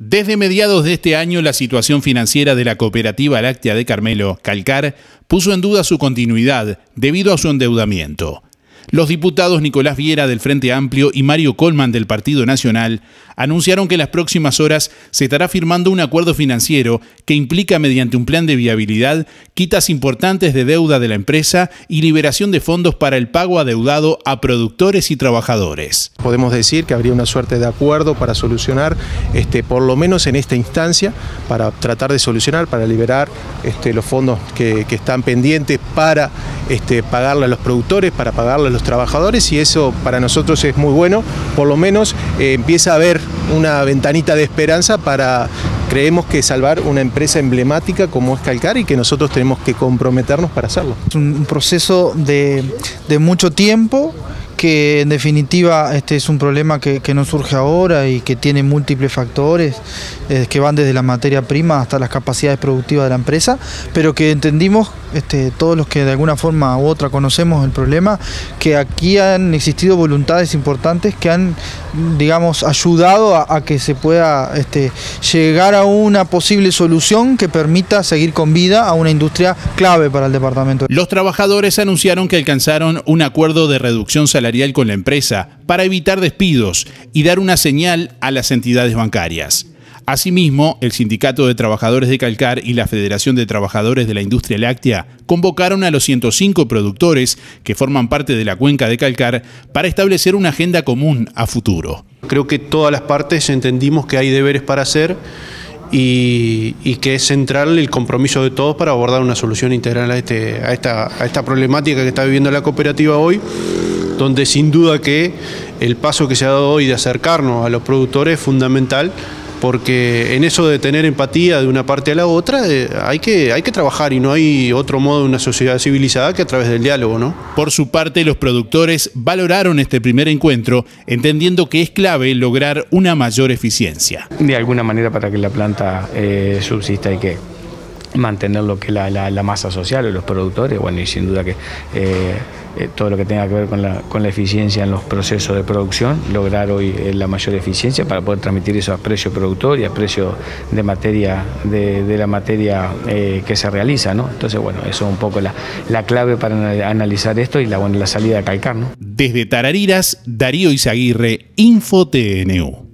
Desde mediados de este año, la situación financiera de la cooperativa láctea de Carmelo, Calcar, puso en duda su continuidad debido a su endeudamiento. Los diputados Nicolás Viera del Frente Amplio y Mario Colman del Partido Nacional anunciaron que en las próximas horas se estará firmando un acuerdo financiero que implica mediante un plan de viabilidad quitas importantes de deuda de la empresa y liberación de fondos para el pago adeudado a productores y trabajadores. Podemos decir que habría una suerte de acuerdo para solucionar, este, por lo menos en esta instancia, para tratar de solucionar, para liberar este, los fondos que, están pendientes para este, pagarle a los productores, para pagarle a los trabajadores y eso para nosotros es muy bueno, por lo menos eh, empieza a haber una ventanita de esperanza para, creemos que salvar una empresa emblemática como es Calcar y que nosotros tenemos que comprometernos para hacerlo. Es un proceso de mucho tiempo que en definitiva este es un problema que, no surge ahora y que tiene múltiples factores eh, que van desde la materia prima hasta las capacidades productivas de la empresa, pero que entendimos, este, todos los que de alguna forma u otra conocemos el problema, que aquí han existido voluntades importantes que han, digamos, ayudado a, que se pueda este, llegar a una posible solución que permita seguir con vida a una industria clave para el departamento. Los trabajadores anunciaron que alcanzaron un acuerdo de reducción salarial con la empresa para evitar despidos y dar una señal a las entidades bancarias. Asimismo, el Sindicato de Trabajadores de Calcar y la Federación de Trabajadores de la Industria Láctea convocaron a los 105 productores que forman parte de la cuenca de Calcar para establecer una agenda común a futuro. Creo que todas las partes entendimos que hay deberes para hacer y, que es central el compromiso de todos para abordar una solución integral a, este, esta problemática que está viviendo la cooperativa hoy donde sin duda que el paso que se ha dado hoy de acercarnos a los productores es fundamental porque en eso de tener empatía de una parte a la otra eh, hay, que, hay que trabajar y no hay otro modo de una sociedad civilizada que a través del diálogo. ¿no? Por su parte, los productores valoraron este primer encuentro, entendiendo que es clave lograr una mayor eficiencia. De alguna manera para que la planta eh, subsista hay que mantener lo que la, la, masa social o los productores, bueno, y sin duda que eh, eh, todo lo que tenga que ver con la, con la eficiencia en los procesos de producción, lograr hoy eh, la mayor eficiencia para poder transmitir eso a precio productor y a precio de materia, de, la materia que se realiza, ¿no? Entonces, bueno, eso es un poco la, la clave para analizar esto y la, bueno, la salida a calcar, ¿no? Desde Tarariras, Darío Izaguirre, InfoTNU.